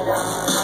让。